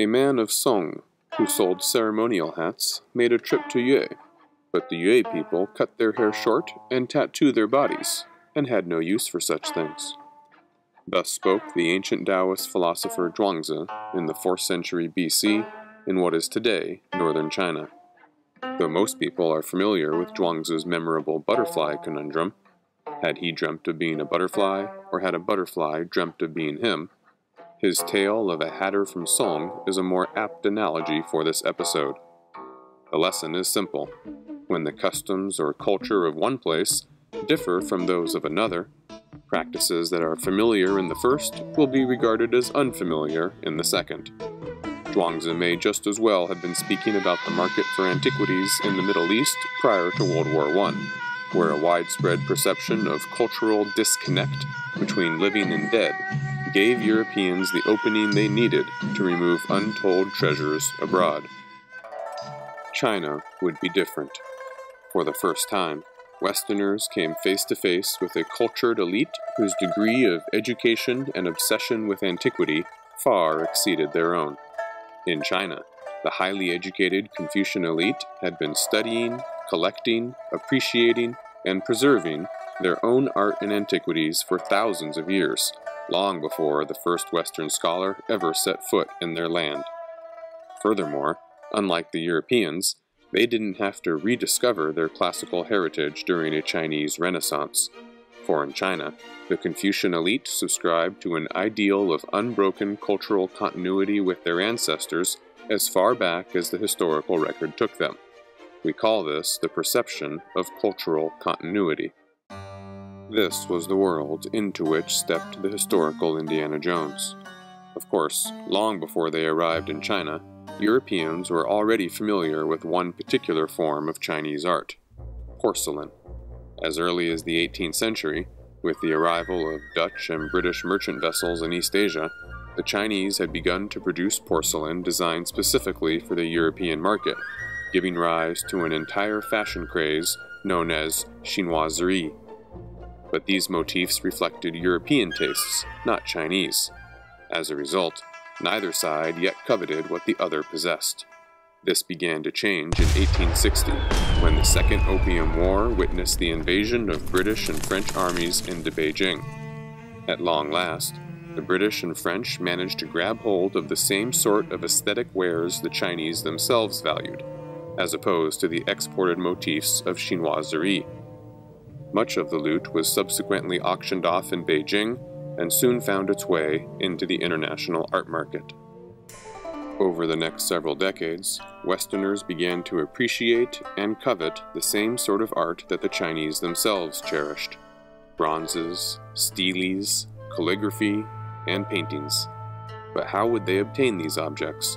A man of Song, who sold ceremonial hats, made a trip to Yue, but the Yue people cut their hair short and tattooed their bodies, and had no use for such things. Thus spoke the ancient Taoist philosopher Zhuangzi in the 4th century BC in what is today northern China. Though most people are familiar with Zhuangzi's memorable butterfly conundrum, had he dreamt of being a butterfly, or had a butterfly dreamt of being him? His tale of a hatter from Song is a more apt analogy for this episode. The lesson is simple. When the customs or culture of one place differ from those of another, practices that are familiar in the first will be regarded as unfamiliar in the second. Zhuangzi may just as well have been speaking about the market for antiquities in the Middle East prior to World War I where a widespread perception of cultural disconnect between living and dead gave Europeans the opening they needed to remove untold treasures abroad. China would be different. For the first time, Westerners came face to face with a cultured elite whose degree of education and obsession with antiquity far exceeded their own. In China, the highly educated Confucian elite had been studying, collecting, appreciating, and preserving their own art and antiquities for thousands of years, long before the first Western scholar ever set foot in their land. Furthermore, unlike the Europeans, they didn't have to rediscover their classical heritage during a Chinese Renaissance. For in China, the Confucian elite subscribed to an ideal of unbroken cultural continuity with their ancestors as far back as the historical record took them. We call this the perception of cultural continuity. This was the world into which stepped the historical Indiana Jones. Of course, long before they arrived in China, Europeans were already familiar with one particular form of Chinese art porcelain. As early as the 18th century, with the arrival of Dutch and British merchant vessels in East Asia, the Chinese had begun to produce porcelain designed specifically for the European market, giving rise to an entire fashion craze known as chinoiserie. But these motifs reflected European tastes, not Chinese. As a result, neither side yet coveted what the other possessed. This began to change in 1860, when the Second Opium War witnessed the invasion of British and French armies into Beijing. At long last, the British and French managed to grab hold of the same sort of aesthetic wares the Chinese themselves valued, as opposed to the exported motifs of chinoiserie. Much of the loot was subsequently auctioned off in Beijing and soon found its way into the international art market. Over the next several decades, Westerners began to appreciate and covet the same sort of art that the Chinese themselves cherished bronzes, steles, calligraphy, and paintings. But how would they obtain these objects?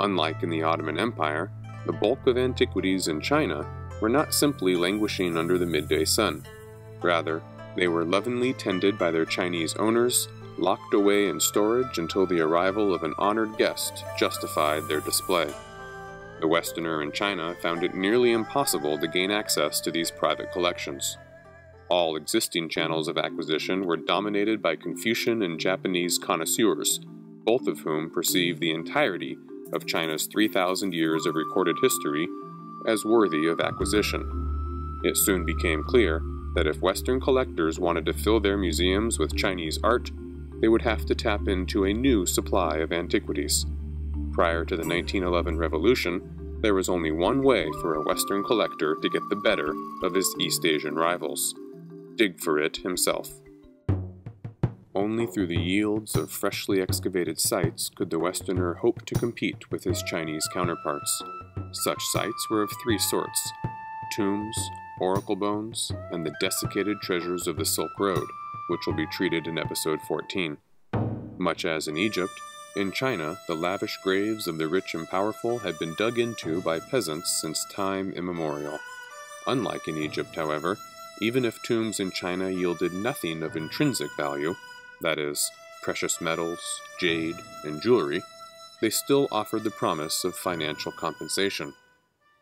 Unlike in the Ottoman Empire, the bulk of antiquities in China were not simply languishing under the midday sun. Rather, they were lovingly tended by their Chinese owners, locked away in storage until the arrival of an honored guest justified their display. The Westerner in China found it nearly impossible to gain access to these private collections. All existing channels of acquisition were dominated by Confucian and Japanese connoisseurs, both of whom perceived the entirety of China's 3,000 years of recorded history as worthy of acquisition. It soon became clear that if Western collectors wanted to fill their museums with Chinese art, they would have to tap into a new supply of antiquities. Prior to the 1911 revolution, there was only one way for a Western collector to get the better of his East Asian rivals dig for it himself. Only through the yields of freshly excavated sites could the Westerner hope to compete with his Chinese counterparts. Such sites were of three sorts tombs, oracle bones, and the desiccated treasures of the Silk Road, which will be treated in episode 14. Much as in Egypt, in China, the lavish graves of the rich and powerful had been dug into by peasants since time immemorial. Unlike in Egypt, however, even if tombs in China yielded nothing of intrinsic value, that is, precious metals, jade, and jewelry, they still offered the promise of financial compensation.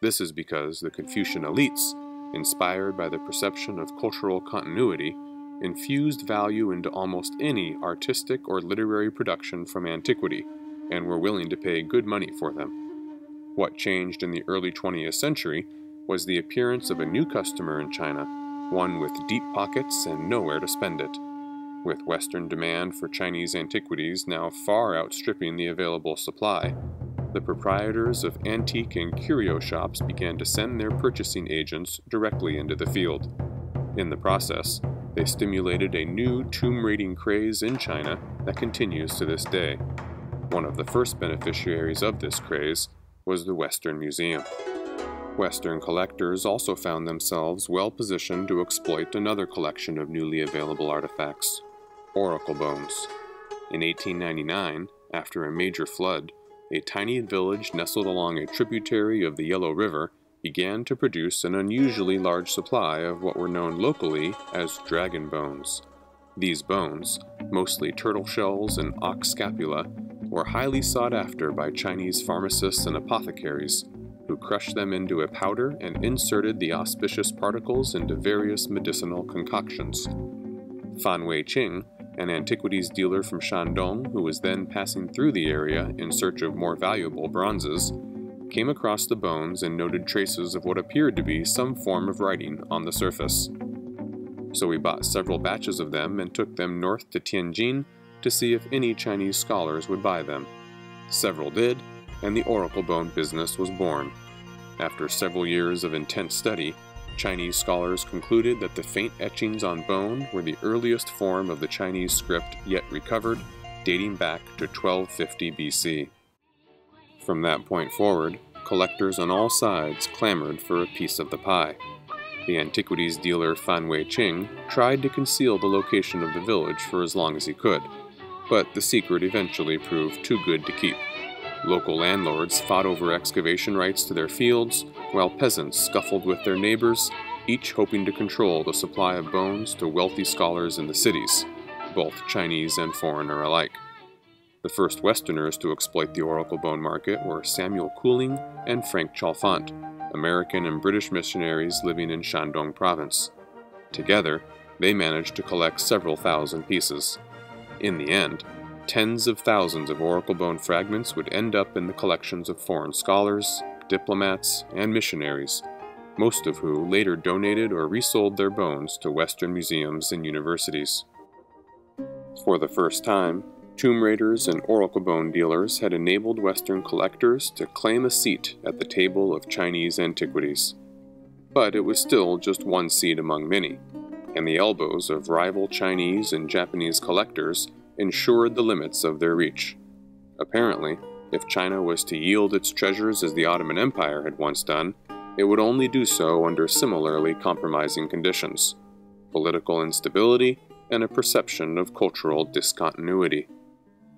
This is because the Confucian elites, inspired by the perception of cultural continuity, infused value into almost any artistic or literary production from antiquity, and were willing to pay good money for them. What changed in the early 20th century was the appearance of a new customer in China, one with deep pockets and nowhere to spend it. With Western demand for Chinese antiquities now far outstripping the available supply, the proprietors of antique and curio shops began to send their purchasing agents directly into the field. In the process, they stimulated a new tomb raiding craze in China that continues to this day. One of the first beneficiaries of this craze was the Western Museum. Western collectors also found themselves well positioned to exploit another collection of newly available artifacts oracle bones. In 1899, after a major flood, a tiny village nestled along a tributary of the Yellow River began to produce an unusually large supply of what were known locally as dragon bones. These bones, mostly turtle shells and ox scapula, were highly sought after by Chinese pharmacists and apothecaries, who crushed them into a powder and inserted the auspicious particles into various medicinal concoctions. Fan Wei Qing an antiquities dealer from Shandong who was then passing through the area in search of more valuable bronzes, came across the bones and noted traces of what appeared to be some form of writing on the surface. So he bought several batches of them and took them north to Tianjin to see if any Chinese scholars would buy them. Several did, and the oracle bone business was born. After several years of intense study, Chinese scholars concluded that the faint etchings on bone were the earliest form of the Chinese script yet recovered, dating back to 1250 BC. From that point forward, collectors on all sides clamored for a piece of the pie. The antiquities dealer Fan Wei Qing tried to conceal the location of the village for as long as he could, but the secret eventually proved too good to keep. Local landlords fought over excavation rights to their fields, while peasants scuffled with their neighbors, each hoping to control the supply of bones to wealthy scholars in the cities, both Chinese and foreigner alike. The first Westerners to exploit the oracle bone market were Samuel Couling and Frank Chalfant, American and British missionaries living in Shandong province. Together, they managed to collect several thousand pieces. In the end, tens of thousands of oracle bone fragments would end up in the collections of foreign scholars, diplomats, and missionaries, most of who later donated or resold their bones to Western museums and universities. For the first time, tomb raiders and oracle bone dealers had enabled Western collectors to claim a seat at the table of Chinese antiquities. But it was still just one seat among many, and the elbows of rival Chinese and Japanese collectors ensured the limits of their reach. Apparently, if China was to yield its treasures as the Ottoman Empire had once done, it would only do so under similarly compromising conditions political instability and a perception of cultural discontinuity.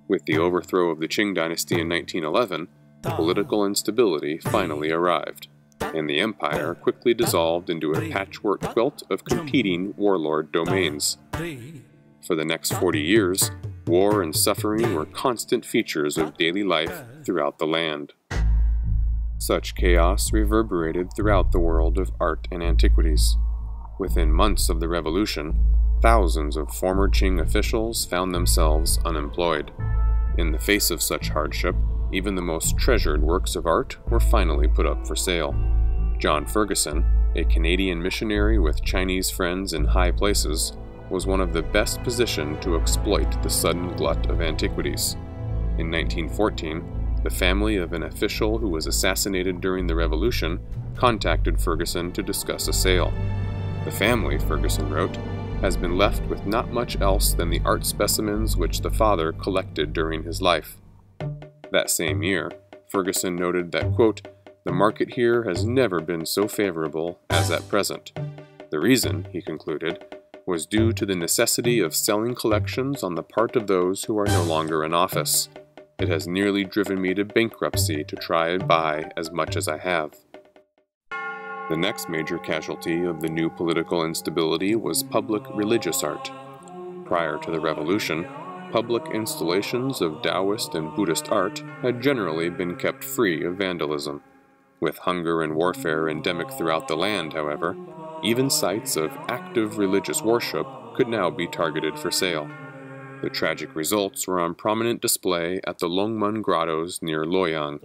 With the overthrow of the Qing dynasty in 1911, political instability finally arrived, and the empire quickly dissolved into a patchwork quilt of competing warlord domains. For the next 40 years, War and suffering were constant features of daily life throughout the land. Such chaos reverberated throughout the world of art and antiquities. Within months of the revolution, thousands of former Qing officials found themselves unemployed. In the face of such hardship, even the most treasured works of art were finally put up for sale. John Ferguson, a Canadian missionary with Chinese friends in high places, was one of the best positioned to exploit the sudden glut of antiquities. In 1914, the family of an official who was assassinated during the Revolution contacted Ferguson to discuss a sale. The family, Ferguson wrote, has been left with not much else than the art specimens which the father collected during his life. That same year, Ferguson noted that, quote, the market here has never been so favorable as at present. The reason, he concluded, was due to the necessity of selling collections on the part of those who are no longer in office. It has nearly driven me to bankruptcy to try and buy as much as I have. The next major casualty of the new political instability was public religious art. Prior to the revolution, public installations of Taoist and Buddhist art had generally been kept free of vandalism. With hunger and warfare endemic throughout the land, however, even sites of active religious worship could now be targeted for sale. The tragic results were on prominent display at the Longmen Grottoes near Luoyang.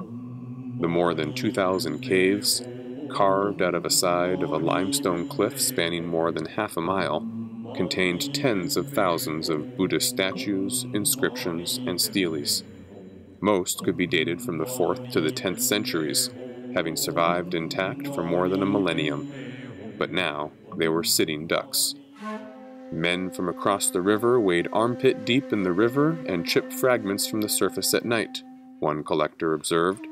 The more than 2,000 caves, carved out of a side of a limestone cliff spanning more than half a mile, contained tens of thousands of Buddhist statues, inscriptions, and steles. Most could be dated from the 4th to the 10th centuries, having survived intact for more than a millennium. But now they were sitting ducks. Men from across the river wade armpit deep in the river and chip fragments from the surface at night, one collector observed.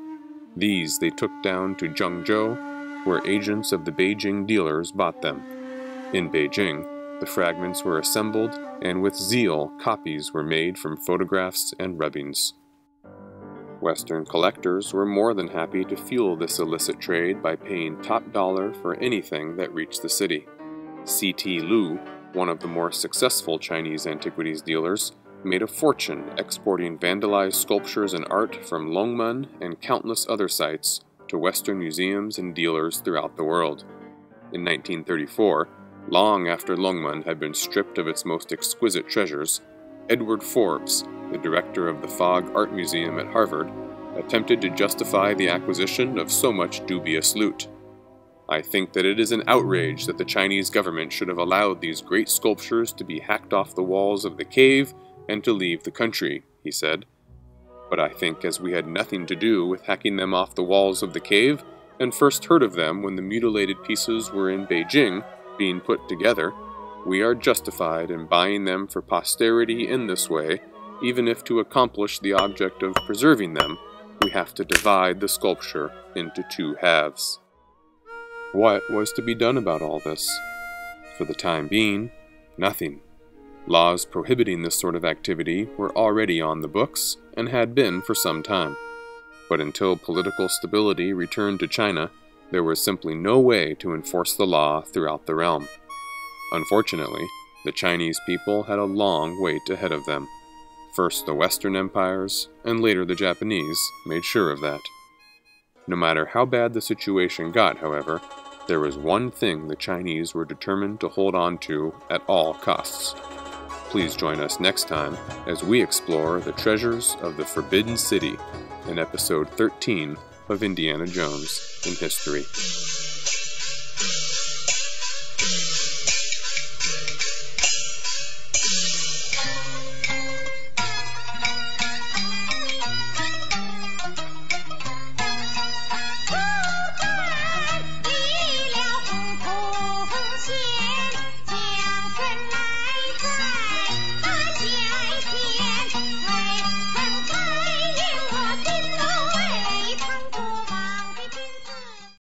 These they took down to Zhengzhou, where agents of the Beijing dealers bought them. In Beijing, the fragments were assembled, and with zeal, copies were made from photographs and rubbings. Western collectors were more than happy to fuel this illicit trade by paying top dollar for anything that reached the city. C.T. Loo, one of the more successful Chinese antiquities dealers, made a fortune exporting vandalized sculptures and art from Longmen and countless other sites to Western museums and dealers throughout the world. In 1934, long after Longmen had been stripped of its most exquisite treasures, Edward Forbes, the director of the Fogg Art Museum at Harvard, attempted to justify the acquisition of so much dubious loot. I think that it is an outrage that the Chinese government should have allowed these great sculptures to be hacked off the walls of the cave and to leave the country, he said. But I think as we had nothing to do with hacking them off the walls of the cave, and first heard of them when the mutilated pieces were in Beijing, being put together, we are justified in buying them for posterity in this way, even if to accomplish the object of preserving them, we have to divide the sculpture into two halves. What was to be done about all this? For the time being, nothing. Laws prohibiting this sort of activity were already on the books and had been for some time. But until political stability returned to China, there was simply no way to enforce the law throughout the realm. Unfortunately, the Chinese people had a long wait ahead of them. First the Western empires, and later the Japanese, made sure of that. No matter how bad the situation got, however, there was one thing the Chinese were determined to hold on to at all costs. Please join us next time as we explore the treasures of the Forbidden City in episode 13 of Indiana Jones in History.